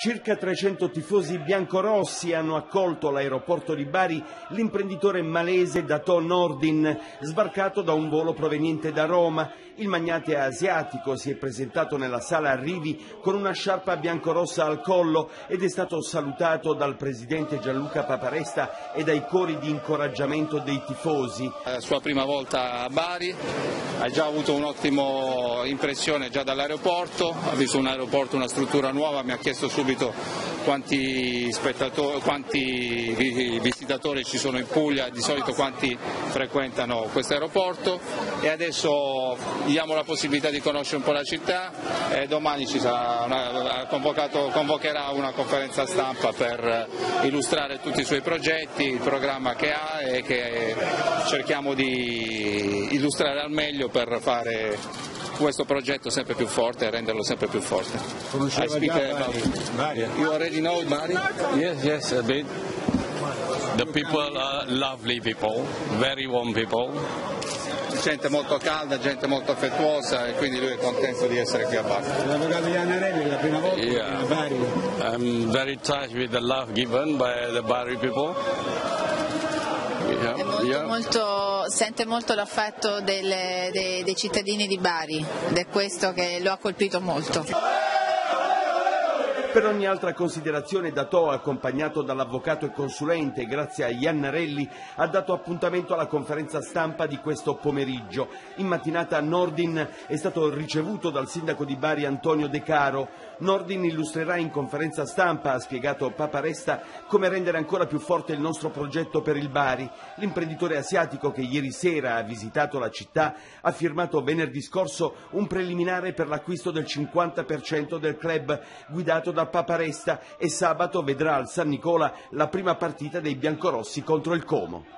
Circa 300 tifosi biancorossi hanno accolto all'aeroporto di Bari l'imprenditore malese Dato Nordin, sbarcato da un volo proveniente da Roma. Il magnate asiatico si è presentato nella sala arrivi con una sciarpa biancorossa al collo ed è stato salutato dal presidente Gianluca Paparesta e dai cori di incoraggiamento dei tifosi. La sua prima volta a Bari, ha già avuto un'ottima impressione già dall'aeroporto, ha visto un aeroporto, una struttura nuova, mi ha chiesto subito subito quanti, quanti visitatori ci sono in Puglia, di solito quanti frequentano questo aeroporto. E adesso diamo la possibilità di conoscere un po' la città e domani una, convocherà una conferenza stampa per illustrare tutti i suoi progetti, il programma che ha e che cerchiamo di illustrare al meglio per fare questo progetto sempre più forte e renderlo sempre più forte. Conosceva I speak già Bari. You already know Bari? Yes, yes, a bit. The people are lovely people, very warm people. Gente molto calda, gente molto affettuosa e quindi lui è contento di essere qui a Bari. L'avvocato Iannarelli la prima volta yeah. a Bari. I'm very touched with the love given by the Bari people. Yeah. Molto, yeah. molto, sente molto l'affetto delle, dei, dei cittadini di Bari ed è questo che lo ha colpito molto. Per ogni altra considerazione Datò, accompagnato dall'avvocato e consulente, grazie a Iannarelli, ha dato appuntamento alla conferenza stampa di questo pomeriggio. In mattinata Nordin è stato ricevuto dal sindaco di Bari Antonio De Caro. Nordin illustrerà in conferenza stampa, ha spiegato Paparesta, come rendere ancora più forte il nostro progetto per il Bari. L'imprenditore asiatico che ieri sera ha visitato la città ha firmato venerdì scorso un preliminare per l'acquisto del 50% del club guidato da Paparesta e sabato vedrà al San Nicola la prima partita dei biancorossi contro il Como.